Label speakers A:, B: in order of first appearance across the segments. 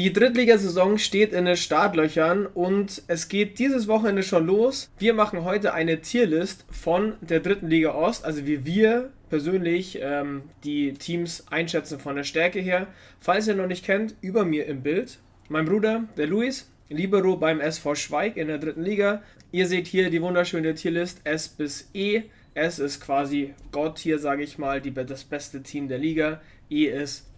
A: Die Drittligasaison steht in den Startlöchern und es geht dieses Wochenende schon los. Wir machen heute eine Tierlist von der dritten Liga Ost, also wie wir persönlich ähm, die Teams einschätzen von der Stärke her. Falls ihr noch nicht kennt, über mir im Bild mein Bruder, der Luis, Libero beim SV Schweig in der dritten Liga. Ihr seht hier die wunderschöne Tierlist S bis E. S ist quasi Gott hier, sage ich mal, die, das beste Team der Liga. E ist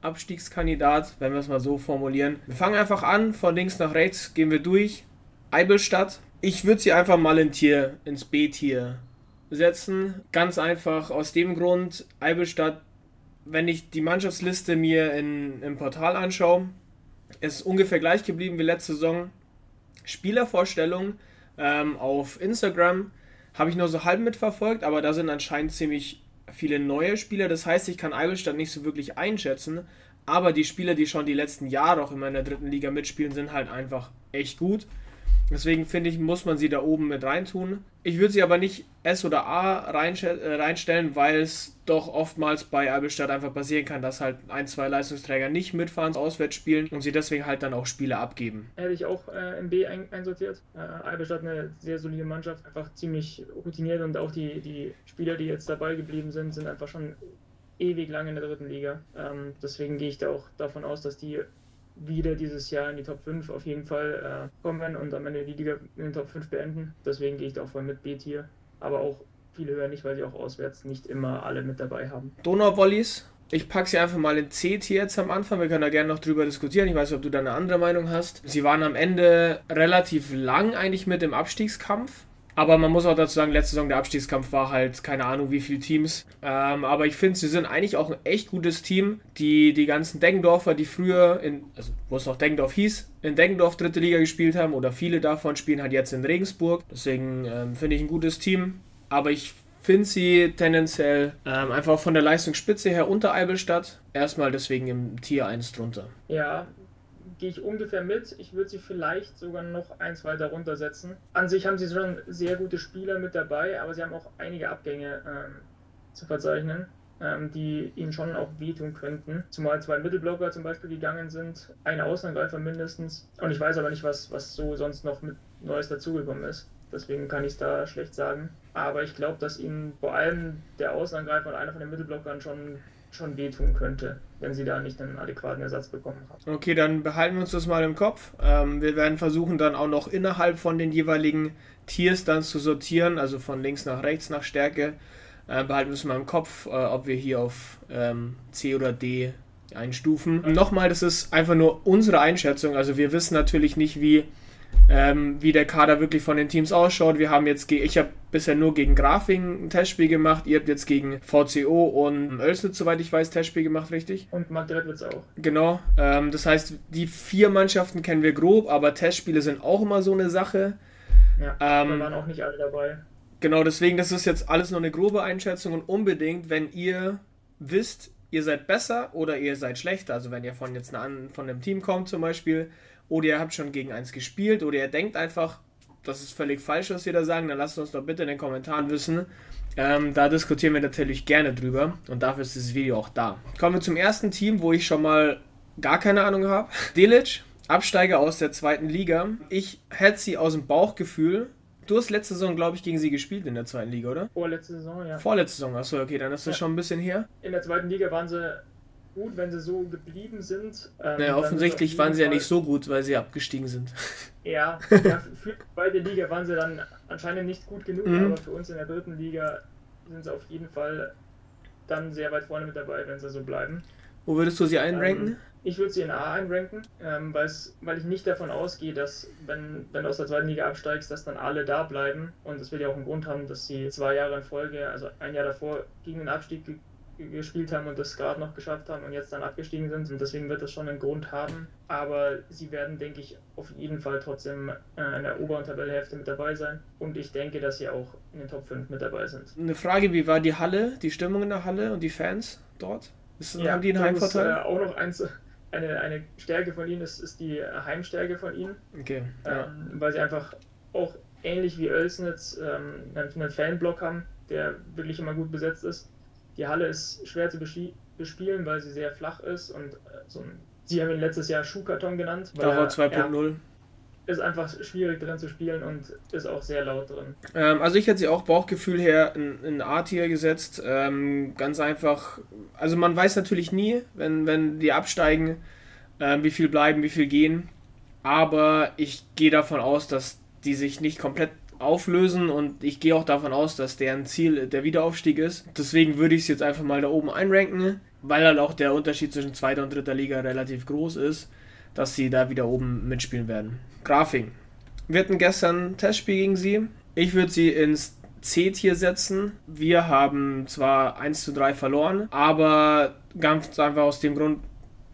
A: Abstiegskandidat, wenn wir es mal so formulieren. Wir fangen einfach an, von links nach rechts gehen wir durch. Eibelstadt. Ich würde sie einfach mal in Tier, ins B-Tier setzen. Ganz einfach aus dem Grund, Eibelstadt, wenn ich die Mannschaftsliste mir in, im Portal anschaue, ist ungefähr gleich geblieben wie letzte Saison. Spielervorstellung ähm, auf Instagram habe ich nur so halb mitverfolgt, aber da sind anscheinend ziemlich viele neue Spieler. Das heißt, ich kann Eigelstadt nicht so wirklich einschätzen. Aber die Spieler, die schon die letzten Jahre auch immer in der dritten Liga mitspielen, sind halt einfach echt gut. Deswegen finde ich, muss man sie da oben mit reintun. Ich würde sie aber nicht S oder A äh, reinstellen, weil es doch oftmals bei Albelstadt einfach passieren kann, dass halt ein, zwei Leistungsträger nicht mitfahren, auswärts spielen und sie deswegen halt dann auch Spiele abgeben.
B: Hätte ich auch äh, im B ein, einsortiert. Äh, Albelstadt eine sehr solide Mannschaft, einfach ziemlich routiniert und auch die, die Spieler, die jetzt dabei geblieben sind, sind einfach schon ewig lang in der dritten Liga. Ähm, deswegen gehe ich da auch davon aus, dass die wieder dieses Jahr in die Top 5 auf jeden Fall äh, kommen und am Ende die Liga in den Top 5 beenden. Deswegen gehe ich da auch voll mit B-Tier. Aber auch viel höher nicht, weil sie auch auswärts nicht immer alle mit dabei haben.
A: Donau-Volleys. Ich packe sie einfach mal in C-Tier jetzt am Anfang. Wir können da gerne noch drüber diskutieren. Ich weiß nicht, ob du da eine andere Meinung hast. Sie waren am Ende relativ lang eigentlich mit im Abstiegskampf. Aber man muss auch dazu sagen, letzte Saison der Abstiegskampf war halt keine Ahnung wie viele Teams. Ähm, aber ich finde, sie sind eigentlich auch ein echt gutes Team. Die, die ganzen Deggendorfer, die früher, in, also wo es noch Deggendorf hieß, in Deggendorf dritte Liga gespielt haben oder viele davon spielen halt jetzt in Regensburg. Deswegen ähm, finde ich ein gutes Team. Aber ich finde sie tendenziell ähm, einfach von der Leistungsspitze her unter Eibelstadt. Erstmal deswegen im Tier 1 drunter.
B: Ja, gehe ich ungefähr mit. Ich würde sie vielleicht sogar noch eins weiter runtersetzen. An sich haben sie schon sehr gute Spieler mit dabei, aber sie haben auch einige Abgänge ähm, zu verzeichnen, ähm, die ihnen schon auch wehtun könnten. Zumal zwei Mittelblocker zum Beispiel gegangen sind, ein Außenangreifer mindestens. Und ich weiß aber nicht, was, was so sonst noch mit Neues dazugekommen ist. Deswegen kann ich es da schlecht sagen. Aber ich glaube, dass ihnen vor allem der Außenangreifer und einer von den Mittelblockern schon schon wehtun könnte, wenn sie da nicht einen adäquaten Ersatz bekommen haben.
A: Okay, dann behalten wir uns das mal im Kopf. Ähm, wir werden versuchen dann auch noch innerhalb von den jeweiligen Tiers dann zu sortieren, also von links nach rechts nach Stärke. Äh, behalten wir es mal im Kopf, äh, ob wir hier auf ähm, C oder D einstufen. Nochmal, das ist einfach nur unsere Einschätzung. Also wir wissen natürlich nicht, wie ähm, wie der Kader wirklich von den Teams ausschaut. Wir haben jetzt, ich habe bisher nur gegen Grafing ein Testspiel gemacht. Ihr habt jetzt gegen VCO und Oelsnitz, soweit ich weiß, Testspiel gemacht, richtig?
B: Und Magderitz auch.
A: Genau. Ähm, das heißt, die vier Mannschaften kennen wir grob, aber Testspiele sind auch immer so eine Sache.
B: Ja, ähm, waren auch nicht alle dabei.
A: Genau, deswegen, das ist jetzt alles nur eine grobe Einschätzung und unbedingt, wenn ihr wisst, ihr seid besser oder ihr seid schlechter, also wenn ihr von jetzt an, von einem Team kommt zum Beispiel, oder ihr habt schon gegen eins gespielt oder ihr denkt einfach, das ist völlig falsch, was wir da sagen, dann lasst uns doch bitte in den Kommentaren wissen. Ähm, da diskutieren wir natürlich gerne drüber und dafür ist das Video auch da. Kommen wir zum ersten Team, wo ich schon mal gar keine Ahnung habe. Delic, Absteiger aus der zweiten Liga. Ich hätte sie aus dem Bauchgefühl. Du hast letzte Saison, glaube ich, gegen sie gespielt in der zweiten Liga, oder?
B: Vorletzte Saison, ja.
A: Vorletzte Saison, achso, okay, dann ist das ja. schon ein bisschen her.
B: In der zweiten Liga waren sie gut, wenn sie so geblieben sind.
A: Ähm, naja, offensichtlich waren sie ja nicht so gut, weil sie abgestiegen sind.
B: Ja, ja für beide Liga waren sie dann anscheinend nicht gut genug, mhm. aber für uns in der dritten Liga sind sie auf jeden Fall dann sehr weit vorne mit dabei, wenn sie so bleiben.
A: Wo würdest du sie einranken? Ähm,
B: ich würde sie in A einranken, ähm, weil ich nicht davon ausgehe, dass, wenn, wenn du aus der zweiten Liga absteigst, dass dann alle da bleiben. Und das wird ja auch einen Grund haben, dass sie zwei Jahre in Folge, also ein Jahr davor, gegen den Abstieg gespielt haben und das gerade noch geschafft haben und jetzt dann abgestiegen sind. Und deswegen wird das schon einen Grund haben. Aber sie werden, denke ich, auf jeden Fall trotzdem äh, in der oberen Tabellhälfte mit dabei sein. Und ich denke, dass sie auch in den Top 5 mit dabei sind.
A: Eine Frage, wie war die Halle, die Stimmung in der Halle und die Fans dort?
B: Ist, ja, haben die einen Heimvorteil? Ist, äh, auch noch eins, eine, eine Stärke von ihnen ist, ist die Heimstärke von ihnen.
A: Okay.
B: Ja. Ähm, weil sie einfach auch ähnlich wie Oelsnitz ähm, einen Fanblock haben, der wirklich immer gut besetzt ist. Die Halle ist schwer zu bespielen, weil sie sehr flach ist und äh, so ein Sie haben ihn letztes Jahr Schuhkarton genannt.
A: Dachau 2.0
B: ist einfach schwierig drin zu spielen und ist auch sehr laut drin.
A: Ähm, also ich hätte sie auch Bauchgefühl her in, in A-Tier gesetzt. Ähm, ganz einfach, also man weiß natürlich nie, wenn, wenn die absteigen, äh, wie viel bleiben, wie viel gehen. Aber ich gehe davon aus, dass die sich nicht komplett auflösen und ich gehe auch davon aus, dass deren Ziel der Wiederaufstieg ist. Deswegen würde ich es jetzt einfach mal da oben einranken, weil halt auch der Unterschied zwischen zweiter und dritter Liga relativ groß ist, dass sie da wieder oben mitspielen werden. Grafing. Wir hatten gestern ein Testspiel gegen sie. Ich würde sie ins C-Tier setzen. Wir haben zwar 1 zu 3 verloren, aber ganz einfach aus dem Grund,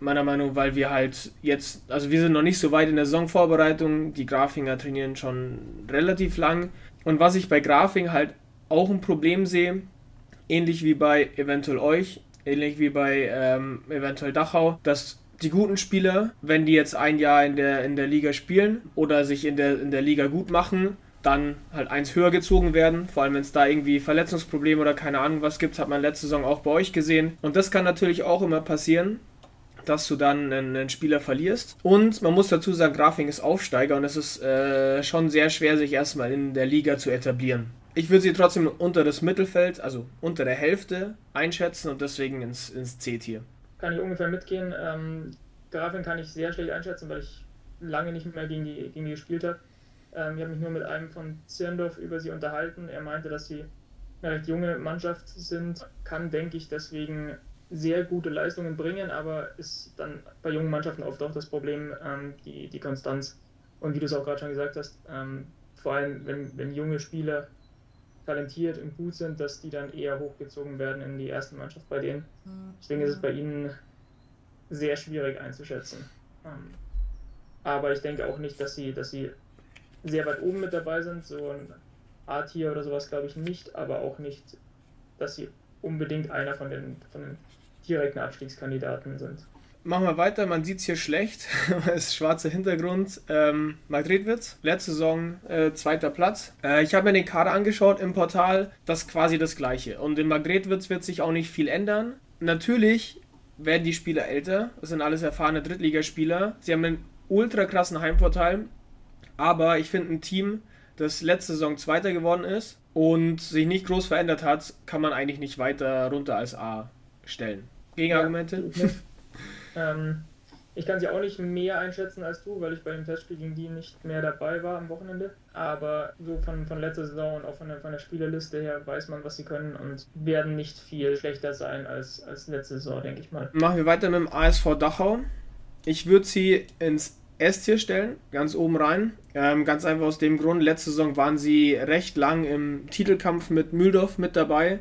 A: meiner Meinung, nach, weil wir halt jetzt, also wir sind noch nicht so weit in der Saisonvorbereitung. Die Grafinger trainieren schon relativ lang. Und was ich bei Grafing halt auch ein Problem sehe, ähnlich wie bei eventuell euch, ähnlich wie bei ähm, eventuell Dachau, dass die guten Spieler, wenn die jetzt ein Jahr in der, in der Liga spielen oder sich in der, in der Liga gut machen, dann halt eins höher gezogen werden. Vor allem, wenn es da irgendwie Verletzungsprobleme oder keine Ahnung was gibt, hat man letzte Saison auch bei euch gesehen. Und das kann natürlich auch immer passieren, dass du dann einen, einen Spieler verlierst. Und man muss dazu sagen, Grafing ist Aufsteiger und es ist äh, schon sehr schwer, sich erstmal in der Liga zu etablieren. Ich würde sie trotzdem unter das Mittelfeld, also unter der Hälfte einschätzen und deswegen ins, ins C-Tier
B: kann ich ungefähr mitgehen. Ähm, Grafin kann ich sehr schlecht einschätzen, weil ich lange nicht mehr gegen die, gegen die gespielt habe. Ähm, ich habe mich nur mit einem von Zirndorf über sie unterhalten. Er meinte, dass sie eine recht junge Mannschaft sind, kann, denke ich, deswegen sehr gute Leistungen bringen, aber ist dann bei jungen Mannschaften oft auch das Problem, ähm, die, die Konstanz. Und wie du es auch gerade schon gesagt hast, ähm, vor allem wenn, wenn junge Spieler talentiert und gut sind, dass die dann eher hochgezogen werden in die erste Mannschaft bei denen. Mhm. Deswegen ist es bei ihnen sehr schwierig einzuschätzen. Ähm, aber ich denke auch nicht, dass sie, dass sie sehr weit oben mit dabei sind. So ein A-Tier oder sowas glaube ich nicht, aber auch nicht, dass sie unbedingt einer von den, von den direkten Abstiegskandidaten sind.
A: Machen wir weiter, man sieht es hier schlecht, das ist schwarzer Hintergrund. Ähm, Madridwitz, letzte Saison äh, zweiter Platz. Äh, ich habe mir den Kader angeschaut im Portal, das ist quasi das gleiche. Und in Madridwitz wird sich auch nicht viel ändern. Natürlich werden die Spieler älter, das sind alles erfahrene Drittligaspieler. Sie haben einen ultra krassen Heimvorteil, aber ich finde ein Team, das letzte Saison Zweiter geworden ist und sich nicht groß verändert hat, kann man eigentlich nicht weiter runter als A stellen. Gegenargumente? Ja.
B: Ähm, ich kann sie auch nicht mehr einschätzen als du, weil ich bei dem Testspiel gegen die nicht mehr dabei war am Wochenende. Aber so von, von letzter Saison und auch von der, von der Spielerliste her weiß man, was sie können und werden nicht viel schlechter sein als, als letzte Saison, denke ich mal.
A: Machen wir weiter mit dem ASV Dachau. Ich würde sie ins S-Tier stellen, ganz oben rein. Ähm, ganz einfach aus dem Grund, letzte Saison waren sie recht lang im Titelkampf mit Mühldorf mit dabei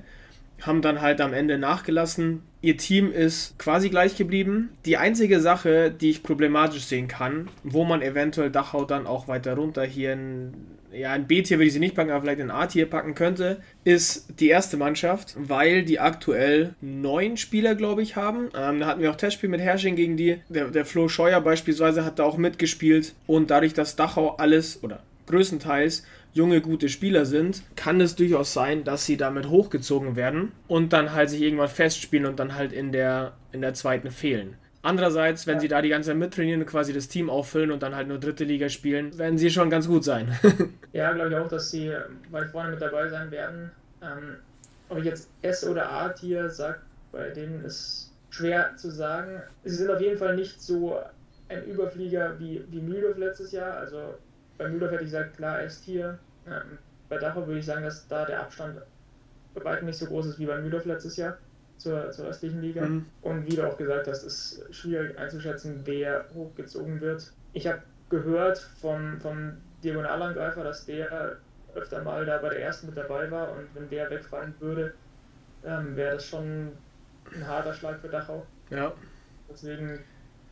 A: haben dann halt am Ende nachgelassen. Ihr Team ist quasi gleich geblieben. Die einzige Sache, die ich problematisch sehen kann, wo man eventuell Dachau dann auch weiter runter hier in, ja, ein B-Tier würde ich sie nicht packen, aber vielleicht ein A-Tier packen könnte, ist die erste Mannschaft, weil die aktuell neun Spieler, glaube ich, haben. Ähm, da hatten wir auch Testspiel mit Herrsching gegen die. Der, der Flo Scheuer beispielsweise hat da auch mitgespielt. Und dadurch, dass Dachau alles oder größtenteils junge, gute Spieler sind, kann es durchaus sein, dass sie damit hochgezogen werden und dann halt sich irgendwann festspielen und dann halt in der, in der zweiten fehlen. Andererseits, wenn ja. sie da die ganze Zeit mittrainieren und quasi das Team auffüllen und dann halt nur dritte Liga spielen, werden sie schon ganz gut sein.
B: ja, glaube ich auch, dass sie weit vorne mit dabei sein werden. Ähm, ob ich jetzt S- oder A-Tier sage, bei denen ist schwer zu sagen. Sie sind auf jeden Fall nicht so ein Überflieger wie, wie Mühldorf letztes Jahr. Also bei Mühldorf hätte ich gesagt, klar, S-Tier. Ähm, bei Dachau würde ich sagen, dass da der Abstand bei weitem nicht so groß ist wie bei Mühldorf letztes Jahr zur, zur östlichen Liga. Mhm. Und wie du auch gesagt hast, ist schwierig einzuschätzen, wer hochgezogen wird. Ich habe gehört vom, vom Diagonalangreifer, dass der öfter mal da bei der ersten mit dabei war und wenn der wegfallen würde, ähm, wäre das schon ein harter Schlag für Dachau.
A: Ja.
B: Deswegen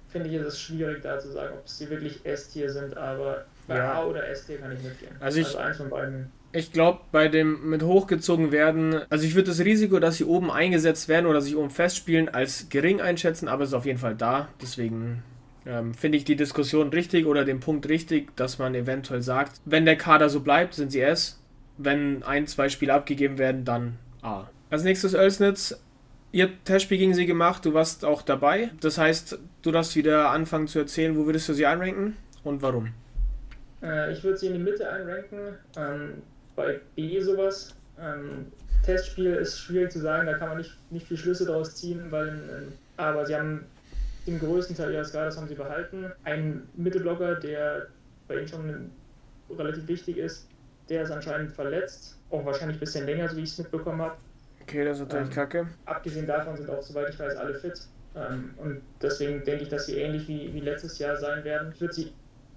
B: finde ich, ist es schwierig da zu sagen, ob sie wirklich S-Tier sind, aber bei ja. A oder ST kann ich mitgehen.
A: Also, ich, also eins von beiden. Ich glaube, bei dem mit hochgezogen werden, also ich würde das Risiko, dass sie oben eingesetzt werden oder sich oben festspielen, als gering einschätzen, aber es ist auf jeden Fall da. Deswegen ähm, finde ich die Diskussion richtig oder den Punkt richtig, dass man eventuell sagt, wenn der Kader so bleibt, sind sie S. Wenn ein, zwei Spiele abgegeben werden, dann A. Als nächstes Oelsnitz Ihr habt Testspiel gegen sie gemacht, du warst auch dabei. Das heißt, du darfst wieder anfangen zu erzählen, wo würdest du sie einranken und warum?
B: Äh, ich würde sie in die Mitte einranken, ähm, bei B sowas. Ähm, Testspiel ist schwierig zu sagen, da kann man nicht, nicht viel Schlüsse daraus ziehen, weil, äh, aber sie haben den größten Teil ihres Kaders haben sie behalten. Ein Mittelblocker, der bei ihnen schon relativ wichtig ist, der ist anscheinend verletzt, auch wahrscheinlich ein bisschen länger, so wie ich es mitbekommen habe.
A: Okay, das ist natürlich ähm, kacke.
B: Abgesehen davon sind auch, soweit ich weiß, alle fit. Ähm, und deswegen denke ich, dass sie ähnlich wie, wie letztes Jahr sein werden. Ich würde sie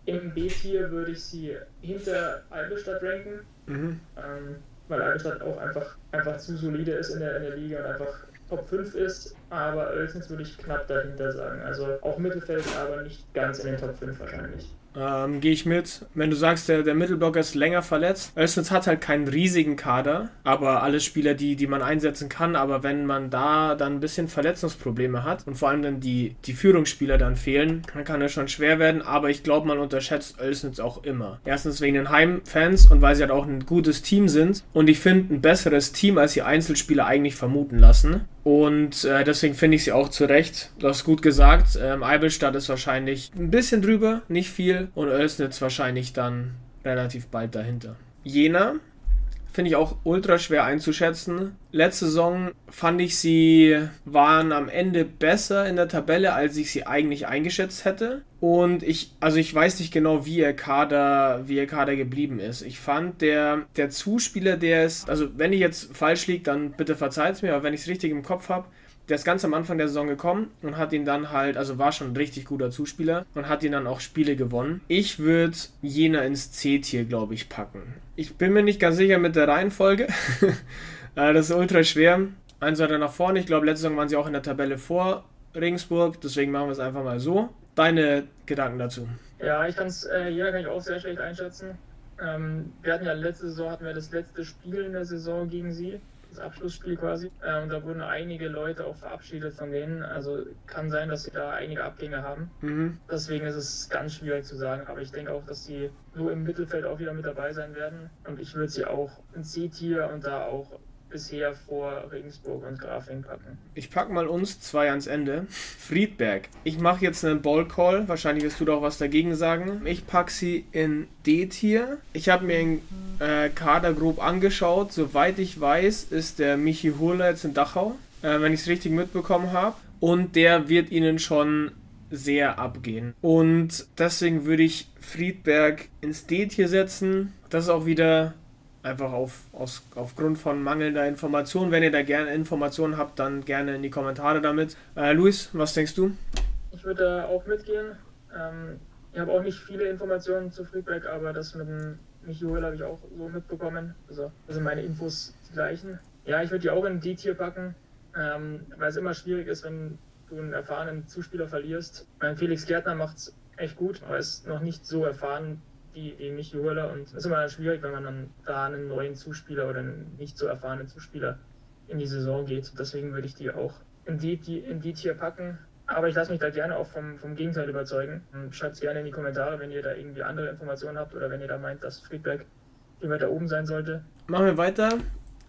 B: im B-Tier würde ich sie hinter Albestadt ranken, mhm. ähm, weil Albestadt auch einfach, einfach zu solide ist in der, in der Liga und einfach Top 5 ist, aber Oelsens würde ich knapp dahinter sagen. Also auch Mittelfeld, aber nicht ganz in den Top 5 wahrscheinlich.
A: Ähm, Gehe ich mit. Wenn du sagst, der, der Mittelblocker ist länger verletzt. Östnitz hat halt keinen riesigen Kader, aber alle Spieler, die, die man einsetzen kann. Aber wenn man da dann ein bisschen Verletzungsprobleme hat und vor allem dann die, die Führungsspieler dann fehlen, dann kann es schon schwer werden. Aber ich glaube, man unterschätzt Oelsnitz auch immer. Erstens wegen den Heimfans und weil sie halt auch ein gutes Team sind. Und ich finde ein besseres Team, als die Einzelspieler eigentlich vermuten lassen. Und äh, deswegen finde ich sie auch zurecht. Du hast gut gesagt. Ähm, Eibelstadt ist wahrscheinlich ein bisschen drüber, nicht viel. Und Oelsnitz wahrscheinlich dann relativ bald dahinter. Jena finde ich auch ultra schwer einzuschätzen. Letzte Saison fand ich sie waren am Ende besser in der Tabelle, als ich sie eigentlich eingeschätzt hätte. Und ich, also ich weiß nicht genau, wie ihr Kader, wie ihr Kader geblieben ist. Ich fand der, der Zuspieler, der ist, also wenn ich jetzt falsch liege, dann bitte verzeiht es mir, aber wenn ich es richtig im Kopf habe, der ist ganz am Anfang der Saison gekommen und hat ihn dann halt, also war schon ein richtig guter Zuspieler und hat ihn dann auch Spiele gewonnen. Ich würde Jena ins C-Tier, glaube ich, packen. Ich bin mir nicht ganz sicher mit der Reihenfolge. Äh, das ist ultra schwer. Eins weiter nach vorne. Ich glaube, letzte Saison waren sie auch in der Tabelle vor Regensburg. Deswegen machen wir es einfach mal so. Deine Gedanken dazu?
B: Ja, ich kann es, äh, Jena kann ich auch sehr schlecht einschätzen. Ähm, wir hatten ja letzte Saison, hatten wir das letzte Spiel in der Saison gegen sie das Abschlussspiel quasi. Äh, und da wurden einige Leute auch verabschiedet von denen. Also kann sein, dass sie da einige Abgänge haben. Mhm. Deswegen ist es ganz schwierig zu sagen. Aber ich denke auch, dass sie so im Mittelfeld auch wieder mit dabei sein werden. Und ich würde sie auch ins C-Tier und da auch bisher vor Regensburg und Grafing packen.
A: Ich packe mal uns zwei ans Ende. Friedberg. Ich mache jetzt einen Ballcall. Wahrscheinlich wirst du doch was dagegen sagen. Ich packe sie in D-Tier. Ich habe mir den äh, Kader grob angeschaut. Soweit ich weiß, ist der Michi Hurler jetzt in Dachau, äh, wenn ich es richtig mitbekommen habe. Und der wird ihnen schon sehr abgehen. Und deswegen würde ich Friedberg ins D-Tier setzen. Das ist auch wieder einfach auf, aus, aufgrund von mangelnder Informationen. Wenn ihr da gerne Informationen habt, dann gerne in die Kommentare damit. Äh, Luis, was denkst du?
B: Ich würde auch mitgehen. Ähm, ich habe auch nicht viele Informationen zu Friedberg, aber das mit dem Michael habe ich auch so mitbekommen. Also, also meine Infos die gleichen. Ja, ich würde die auch in die Tier packen, ähm, weil es immer schwierig ist, wenn du einen erfahrenen Zuspieler verlierst. Mein Felix Gärtner macht es echt gut, aber ist noch nicht so erfahren wie, wie Michi Hurler. Und es ist immer schwierig, wenn man dann da einen neuen Zuspieler oder einen nicht so erfahrenen Zuspieler in die Saison geht. Deswegen würde ich die auch in die, die, in die Tier packen. Aber ich lasse mich da gerne auch vom, vom Gegenteil überzeugen. Schreibt es gerne in die Kommentare, wenn ihr da irgendwie andere Informationen habt oder wenn ihr da meint, dass Friedberg viel weiter oben sein sollte.
A: Machen wir weiter.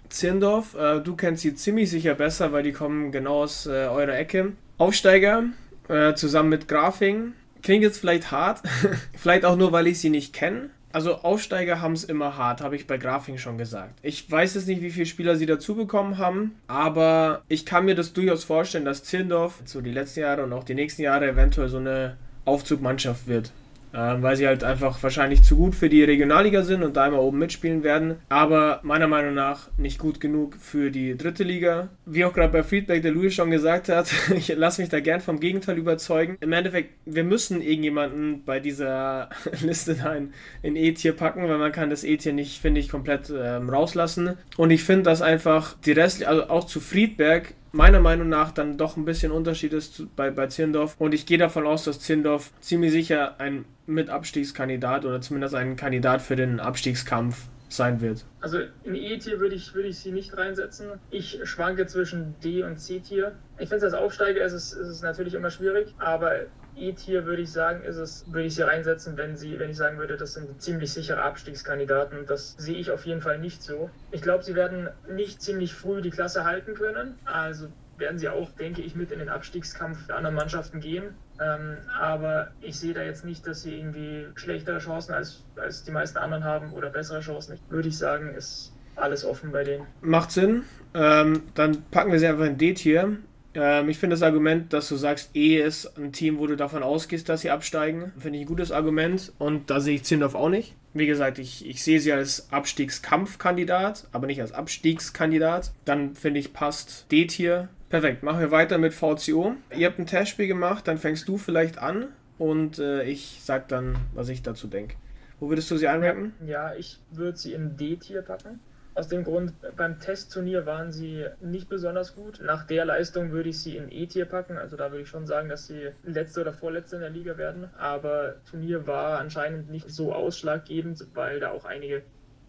A: Zirndorf, äh, du kennst sie ziemlich sicher besser, weil die kommen genau aus äh, eurer Ecke. Aufsteiger, äh, zusammen mit Grafing, Klingt jetzt vielleicht hart, vielleicht auch nur, weil ich sie nicht kenne. Also Aufsteiger haben es immer hart, habe ich bei Grafing schon gesagt. Ich weiß jetzt nicht, wie viele Spieler sie dazu bekommen haben, aber ich kann mir das durchaus vorstellen, dass Zindorf so die letzten Jahre und auch die nächsten Jahre eventuell so eine Aufzugmannschaft wird äh, weil sie halt einfach wahrscheinlich zu gut für die Regionalliga sind und da immer oben mitspielen werden, aber meiner Meinung nach nicht gut genug für die dritte Liga. Wie auch gerade bei Friedberg der Louis schon gesagt hat, ich lasse mich da gern vom Gegenteil überzeugen. Im Endeffekt, wir müssen irgendjemanden bei dieser Liste da in, in E-Tier packen, weil man kann das E-Tier nicht, finde ich, komplett ähm, rauslassen. Und ich finde, dass einfach die Rest, also auch zu Friedberg, meiner Meinung nach dann doch ein bisschen Unterschied ist bei, bei Zirndorf. Und ich gehe davon aus, dass Zirndorf ziemlich sicher ein Mitabstiegskandidat oder zumindest ein Kandidat für den Abstiegskampf sein wird.
B: Also in E-Tier würde ich, würde ich sie nicht reinsetzen. Ich schwanke zwischen D und C-Tier. Ich finde, als Aufsteiger ist es, ist es natürlich immer schwierig, aber E-Tier würde ich sagen, ist es, würde ich sie reinsetzen, wenn sie, wenn ich sagen würde, das sind ziemlich sichere Abstiegskandidaten. Das sehe ich auf jeden Fall nicht so. Ich glaube, sie werden nicht ziemlich früh die Klasse halten können. Also werden sie auch, denke ich, mit in den Abstiegskampf der anderen Mannschaften gehen. Ähm, aber ich sehe da jetzt nicht, dass sie irgendwie schlechtere Chancen als, als die meisten anderen haben oder bessere Chancen. Würde ich sagen, ist alles offen bei denen.
A: Macht Sinn. Ähm, dann packen wir sie einfach in D-Tier. Ähm, ich finde das Argument, dass du sagst, E ist ein Team, wo du davon ausgehst, dass sie absteigen, finde ich ein gutes Argument. Und da sehe ich Zindorf auch nicht. Wie gesagt, ich, ich sehe sie als Abstiegskampfkandidat, aber nicht als Abstiegskandidat. Dann finde ich, passt D-Tier. Perfekt, machen wir weiter mit VCO. Ihr habt ein Testspiel gemacht, dann fängst du vielleicht an und äh, ich sag dann, was ich dazu denke. Wo würdest du sie einranken?
B: Ja, ich würde sie in D-Tier packen. Aus dem Grund, beim Testturnier waren sie nicht besonders gut. Nach der Leistung würde ich sie in E-Tier packen. Also da würde ich schon sagen, dass sie letzte oder vorletzte in der Liga werden. Aber Turnier war anscheinend nicht so ausschlaggebend, weil da auch einige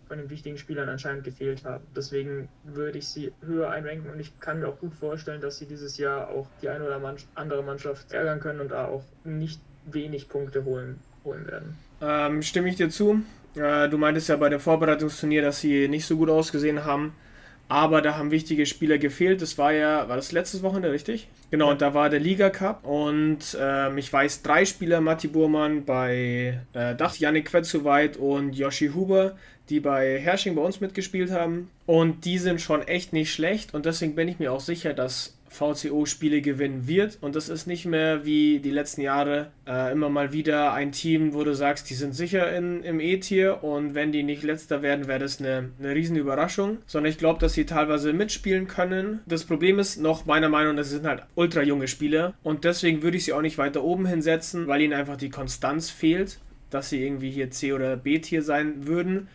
B: von den wichtigen Spielern anscheinend gefehlt haben. Deswegen würde ich sie höher einranken und ich kann mir auch gut vorstellen, dass sie dieses Jahr auch die eine oder andere Mannschaft ärgern können und da auch nicht wenig Punkte holen, holen werden.
A: Ähm, stimme ich dir zu. Äh, du meintest ja bei dem Vorbereitungsturnier, dass sie nicht so gut ausgesehen haben. Aber da haben wichtige Spieler gefehlt. Das war ja, war das letztes Wochenende, richtig? Genau, und da war der Liga Cup. Und ähm, ich weiß, drei Spieler, Matti Burmann bei äh, Dach, Yannick Quetzoweit und Yoshi Huber, die bei Hersching bei uns mitgespielt haben. Und die sind schon echt nicht schlecht. Und deswegen bin ich mir auch sicher, dass VCO Spiele gewinnen wird. Und das ist nicht mehr wie die letzten Jahre äh, immer mal wieder ein Team, wo du sagst, die sind sicher in, im E-Tier und wenn die nicht letzter werden, wäre das eine, eine riesen Überraschung. Sondern ich glaube, dass sie teilweise mitspielen können. Das Problem ist noch meiner Meinung nach, sie sind halt ultra junge Spieler und deswegen würde ich sie auch nicht weiter oben hinsetzen, weil ihnen einfach die Konstanz fehlt, dass sie irgendwie hier C- oder B-Tier sein würden.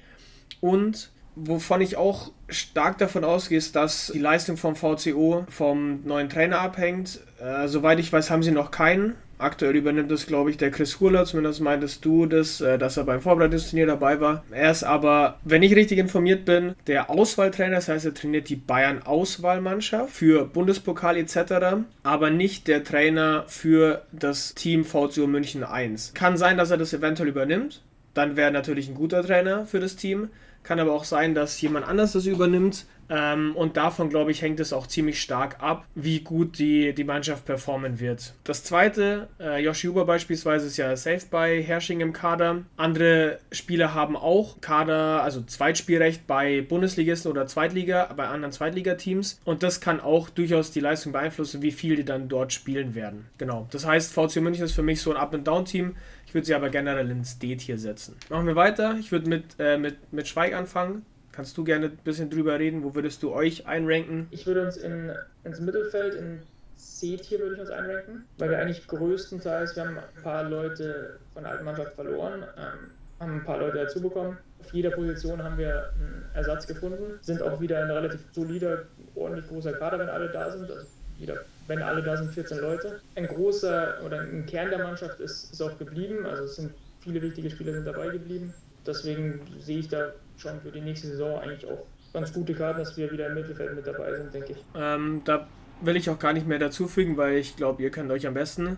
A: Und wovon ich auch stark davon ausgehe, ist, dass die Leistung vom VCO vom neuen Trainer abhängt. Äh, soweit ich weiß, haben sie noch keinen. Aktuell übernimmt das, glaube ich, der Chris Hurler, zumindest meintest du das, äh, dass er beim Vorbereitungsturnier dabei war. Er ist aber, wenn ich richtig informiert bin, der Auswahltrainer, das heißt, er trainiert die Bayern-Auswahlmannschaft für Bundespokal etc., aber nicht der Trainer für das Team VCO München 1. Kann sein, dass er das eventuell übernimmt. Dann wäre natürlich ein guter Trainer für das Team. Kann aber auch sein, dass jemand anders das übernimmt. Ähm, und davon, glaube ich, hängt es auch ziemlich stark ab, wie gut die, die Mannschaft performen wird. Das zweite, äh, Joshi Huber beispielsweise ist ja safe bei Hersching im Kader. Andere Spieler haben auch Kader, also Zweitspielrecht bei Bundesligisten oder Zweitliga, bei anderen Zweitligateams. Und das kann auch durchaus die Leistung beeinflussen, wie viel die dann dort spielen werden. Genau. Das heißt, VC München ist für mich so ein Up-and-Down-Team. Ich würde sie aber generell ins D-Tier setzen. Machen wir weiter. Ich würde mit, äh, mit, mit Schweig anfangen. Kannst du gerne ein bisschen drüber reden? Wo würdest du euch einranken?
B: Ich würde uns in, ins Mittelfeld, in C-Tier würde ich uns einranken, weil wir eigentlich größtenteils, wir haben ein paar Leute von der alten Mannschaft verloren, ähm, haben ein paar Leute dazu bekommen. Auf jeder Position haben wir einen Ersatz gefunden, sind auch wieder ein relativ solider, ordentlich großer Kader, wenn alle da sind. Also wieder, wenn alle da sind, 14 Leute. Ein großer oder ein Kern der Mannschaft ist, ist auch geblieben, also es sind viele wichtige Spieler sind dabei geblieben. Deswegen sehe ich da schon für die nächste Saison eigentlich auch ganz gute Karten, dass wir wieder im Mittelfeld mit dabei sind, denke ich.
A: Ähm, da will ich auch gar nicht mehr dazufügen, weil ich glaube, ihr kennt euch am besten.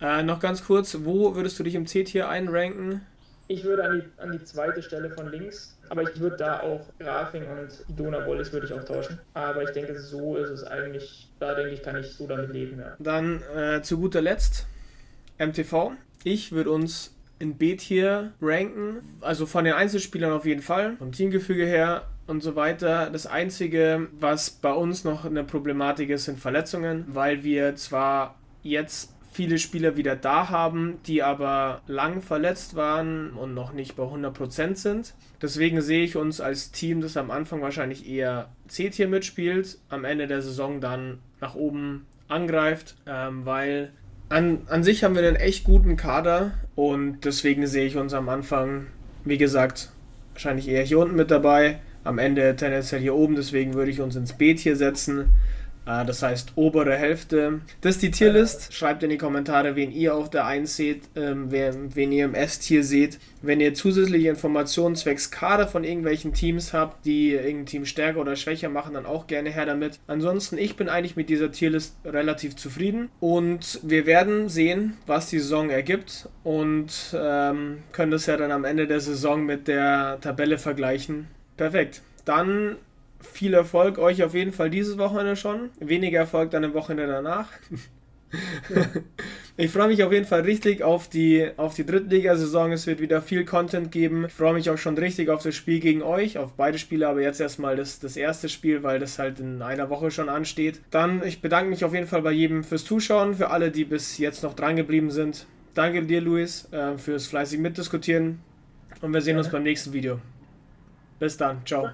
A: Äh, noch ganz kurz, wo würdest du dich im C-Tier einranken?
B: Ich würde an die, an die zweite Stelle von links, aber ich würde da auch Grafing und Dona Wallis würde ich auch tauschen. Aber ich denke, so ist es eigentlich, da denke ich, kann ich so damit leben, ja.
A: Dann äh, zu guter Letzt MTV. Ich würde uns in B-Tier ranken. Also von den Einzelspielern auf jeden Fall. Vom Teamgefüge her und so weiter. Das Einzige, was bei uns noch eine Problematik ist, sind Verletzungen, weil wir zwar jetzt viele Spieler wieder da haben, die aber lang verletzt waren und noch nicht bei 100% sind. Deswegen sehe ich uns als Team, das am Anfang wahrscheinlich eher C-Tier mitspielt, am Ende der Saison dann nach oben angreift, ähm, weil an, an sich haben wir einen echt guten Kader und deswegen sehe ich uns am Anfang, wie gesagt, wahrscheinlich eher hier unten mit dabei. Am Ende tendenziell hier oben, deswegen würde ich uns ins B-Tier setzen. Äh, das heißt obere Hälfte. Das ist die Tierlist. Schreibt in die Kommentare, wen ihr auf der 1 seht, ähm, wen, wen ihr im S-Tier seht. Wenn ihr zusätzliche Informationen zwecks Kader von irgendwelchen Teams habt, die irgendein Team stärker oder schwächer machen, dann auch gerne her damit. Ansonsten, ich bin eigentlich mit dieser Tierlist relativ zufrieden und wir werden sehen, was die Saison ergibt und ähm, können das ja dann am Ende der Saison mit der Tabelle vergleichen. Perfekt. Dann viel Erfolg euch auf jeden Fall dieses Wochenende schon. Weniger Erfolg dann im Wochenende danach. ich freue mich auf jeden Fall richtig auf die, auf die Drittligasaison. Es wird wieder viel Content geben. Ich freue mich auch schon richtig auf das Spiel gegen euch, auf beide Spiele, aber jetzt erstmal das, das erste Spiel, weil das halt in einer Woche schon ansteht. Dann, ich bedanke mich auf jeden Fall bei jedem fürs Zuschauen, für alle, die bis jetzt noch dran geblieben sind. Danke dir, Luis, äh, fürs fleißig mitdiskutieren und wir sehen uns beim nächsten Video. Bis dann, ciao.